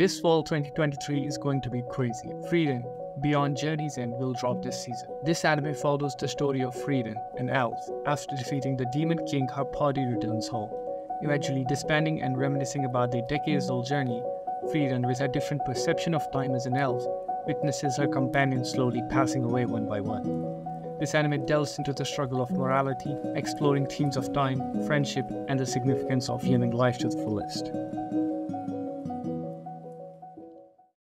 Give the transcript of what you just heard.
This fall 2023 is going to be crazy. Frieren Beyond Journey's End will drop this season. This anime follows the story of Frieren, an elf, after defeating the demon king her party returns home. Eventually disbanding and reminiscing about their decades-old journey, Frieren, with her different perception of time as an elf, witnesses her companions slowly passing away one by one. This anime delves into the struggle of morality, exploring themes of time, friendship, and the significance of living life to the fullest.